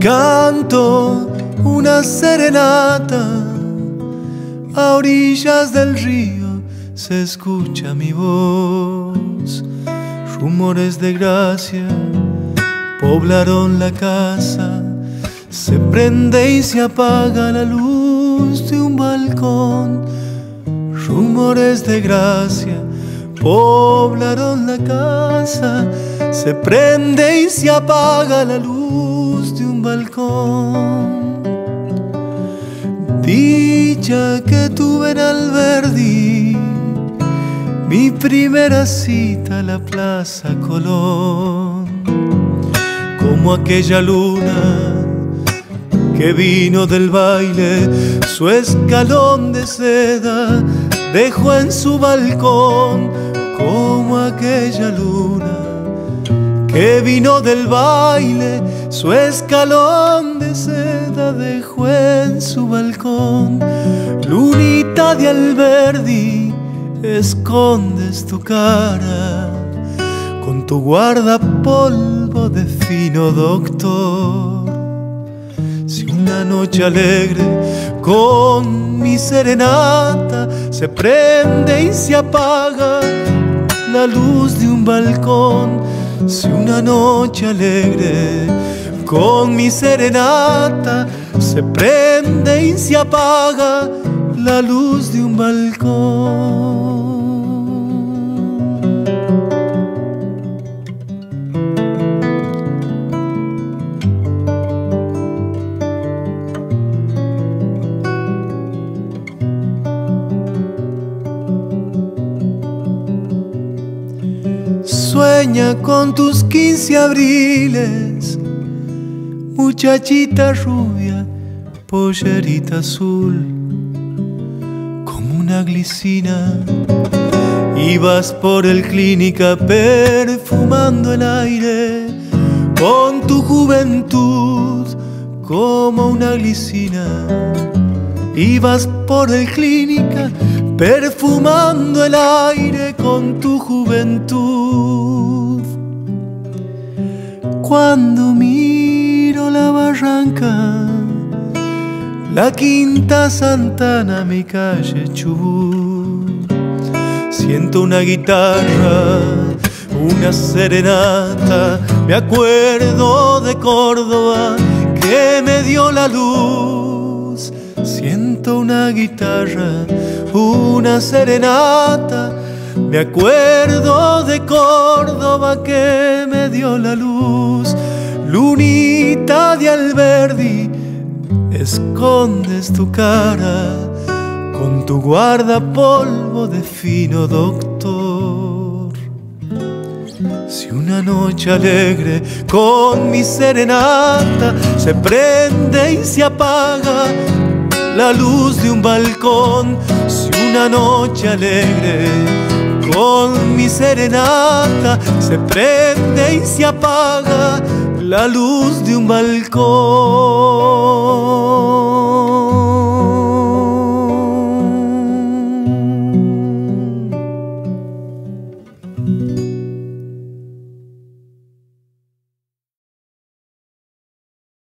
Canto una serenata a orillas del río se escucha mi voz. Rumores de gracia poblaron la casa, se prende y se apaga la luz de un balcón. Rumores de gracia poblaron la casa, se prende y se apaga la luz de un balcón. Dicha que tuve en Alberdi, mi primera cita a la Plaza Colón, como aquella luna que vino del baile, su escalón de seda dejó en su balcón como aquella luna que vino del baile, su escalón de seda dejó en su balcón. Lunita de Alberdi, escondes tu cara con tu guardapolvo de fino doctor. Si una noche alegre con mi serenata se prende y se apaga la luz de un balcón. Si una noche alegre con mi serenata se prende y se apaga la luz de un balcón. Con tus quince abriles, muchachita rubia, pollerita azul, como una glicina. Ibas por el clínica perfumando el aire con tu juventud como una glicina. Ibas por el clínica perfumando el aire con tu juventud. Cuando miro la barranca, la quinta Santana, mi calle Chubut, siento una guitarra, una serenata, me acuerdo de Córdoba que me dio la luz. Siento una guitarra, una serenata. Me acuerdo de Córdoba que me dio la luz. De Alberdi, escondes tu cara con tu guardapolvo de fino doctor. Si una noche alegre con mi serenata se prende y se apaga la luz de un balcón, si una noche alegre con mi serenata se prende y se apaga la luz de un balcón.